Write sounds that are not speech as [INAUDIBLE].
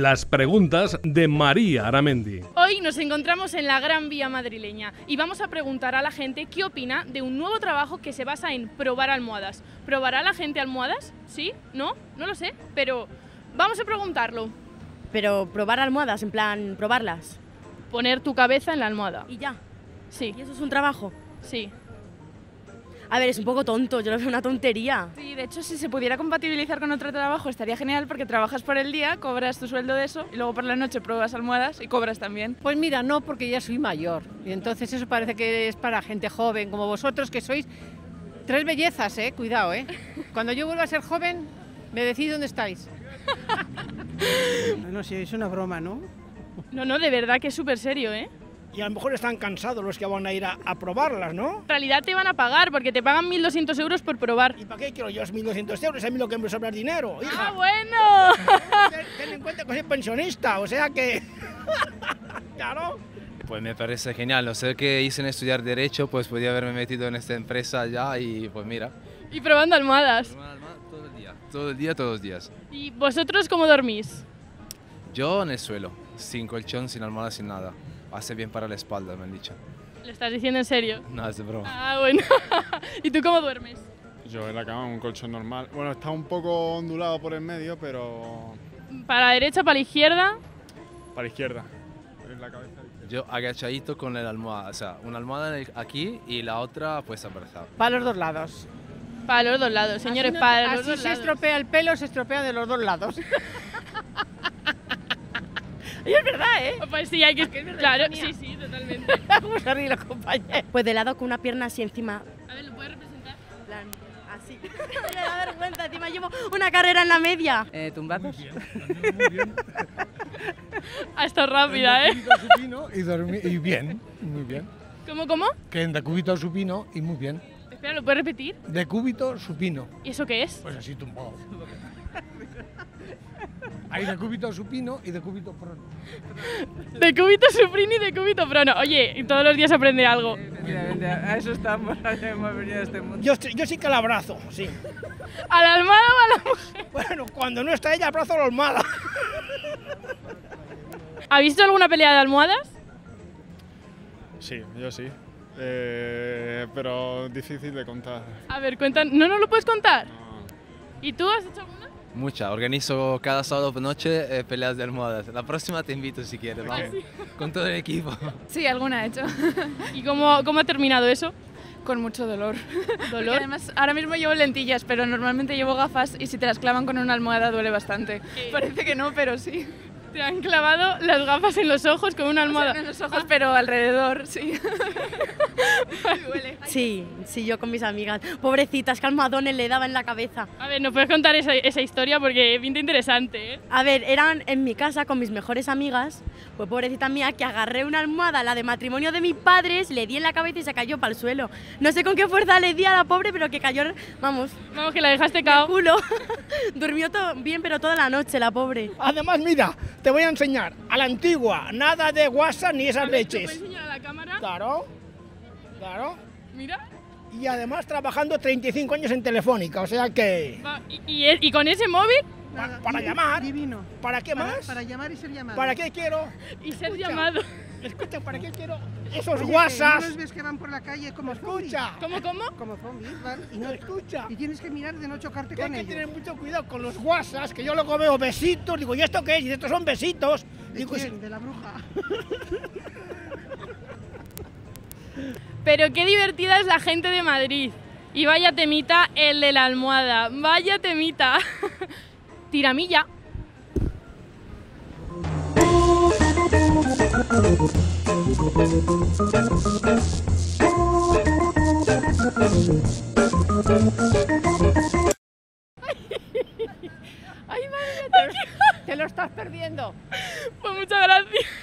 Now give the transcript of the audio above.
las preguntas de María Aramendi. Hoy nos encontramos en la Gran Vía madrileña y vamos a preguntar a la gente qué opina de un nuevo trabajo que se basa en probar almohadas. ¿Probará la gente almohadas? ¿Sí? ¿No? No lo sé, pero vamos a preguntarlo. Pero probar almohadas, en plan, probarlas. Poner tu cabeza en la almohada. Y ya. Sí, ¿Y eso es un trabajo? sí. A ver, es un poco tonto, yo lo veo una tontería. Sí, de hecho, si se pudiera compatibilizar con otro trabajo estaría genial porque trabajas por el día, cobras tu sueldo de eso y luego por la noche pruebas almohadas y cobras también. Pues mira, no, porque ya soy mayor. Y entonces eso parece que es para gente joven, como vosotros, que sois tres bellezas, ¿eh? Cuidado, ¿eh? Cuando yo vuelva a ser joven, me decís dónde estáis. [LAUGHS] No sé, es una broma, ¿no? No, no, de verdad que es súper serio, ¿eh? Y a lo mejor están cansados los que van a ir a, a probarlas, ¿no? En realidad te van a pagar porque te pagan 1.200 euros por probar. ¿Y para qué quiero yo 1.200 euros? A mí lo que me sobra es dinero, ¡Ah, hija. bueno! Ten, ten en cuenta que soy pensionista, o sea que... [LAUGHS] claro. Pues me parece genial, no sé qué hice en estudiar Derecho, pues podía haberme metido en esta empresa ya y pues mira. y probando almohadas. Todo el día, todo el día, todos los días. ¿Y vosotros cómo dormís? Yo en el suelo, sin colchón, sin almohada, sin nada. Hace bien para la espalda, me han dicho. ¿Lo estás diciendo en serio? No, es de broma. Ah, bueno. [LAUGHS] ¿Y tú cómo duermes? Yo en la cama, un colchón normal. Bueno, está un poco ondulado por el medio, pero ¿Para la derecha, para la izquierda? para la izquierda. En la cabeza. Yo agachadito con la almohada, o sea, una almohada aquí y la otra pues abrazada. Para los dos lados. Para los dos lados, señores, Así no- para los así dos se lados. estropea el pelo, se estropea de los dos lados. [LAUGHS] y es verdad, ¿eh? Pues sí, hay que... Claro, sí, sí, totalmente. Vamos a reír los compañeros. Pues de lado con una pierna así encima. A ver, ¿lo puedes representar? en plan, así. [LAUGHS] Me da vergüenza, encima llevo una carrera en la media. Eh, ¿Tumbados? [LAUGHS] Ha estado rápida, ¿eh? Y, dormi- y bien, muy bien. ¿Cómo, cómo? Que de cúbito supino y muy bien. Espera, ¿lo puedes repetir? De cúbito supino, ¿Y eso qué es? pues así tumbado. [LAUGHS] Hay de cúbito supino y de cúbito prono. De cúbito suprini y de cúbito prono. Oye, todos los días aprende algo. A eso estamos, [LAUGHS] hemos venido a este mundo. Yo, yo sí que la abrazo, sí. ¿A la almohada o a la mujer? Bueno, cuando no está ella, abrazo a la almohada. ¿Ha visto alguna pelea de almohadas? Sí, yo sí. Eh, pero difícil de contar. A ver, cuentan. ¿No nos lo puedes contar? No. ¿Y tú has hecho alguna? Mucha, organizo cada sábado por noche eh, peleas de almohadas. La próxima te invito si quieres, vamos. Con todo el equipo. Sí, alguna he hecho. [LAUGHS] ¿Y cómo, cómo ha terminado eso? Con mucho dolor. [LAUGHS] Porque ¿Dolor? además, ahora mismo llevo lentillas, pero normalmente llevo gafas y si te las clavan con una almohada duele bastante. Parece que no, pero sí. Te han clavado las gafas en los ojos con una O sea, almohada. no en los ojos, pero alrededor, sí. [LAUGHS] Sí, sí, yo con mis amigas. Pobrecitas, que almohadones le daba en la cabeza. A ver, ¿nos puedes contar esa, esa historia? Porque pinta interesante, ¿eh? A ver, eran en mi casa con mis mejores amigas. Pues pobrecita mía, que agarré una almohada, la de matrimonio de mis padres, le di en la cabeza y se cayó para el suelo. No sé con qué fuerza le di a la pobre, pero que cayó, vamos, Vamos, que la dejaste de cao. culo. [LAUGHS] Durmió todo bien, pero toda la noche, la pobre. Además, mira, te voy a enseñar a la antigua, nada de WhatsApp ni esas ¿Te puedo leches. enseñar a la cámara? Claro, claro. Mira. Y además trabajando 35 años en Telefónica, o sea que... ¿Y, y, es- y con ese móvil? pa- para llamar, Divino. ¿para qué Para, más? para llamar y ser llamado. ¿Para qué quiero? Y ser Escucha. llamado. Escucha, ¿para qué quiero esos Oye? ¿No los ves que van por la calle como zombies? Escucha, ¿Cómo, cómo? Como zombies, van. Y, no- escucha. y tienes que mirar de no chocarte Que hay con que ellos. tener mucho cuidado con los WhatsApp, que yo luego veo besitos, digo, ¿y esto qué es? Y estos son besitos. ¿De Digo, quién? De la bruja. [LAUGHS] Pero qué divertida es la gente de Madrid. Y vaya temita el de la almohada. Vaya temita. [LAUGHS] Tiramilla. Ay, madre, [LAUGHS] te lo, te lo estás perdiendo. Pues muchas gracias.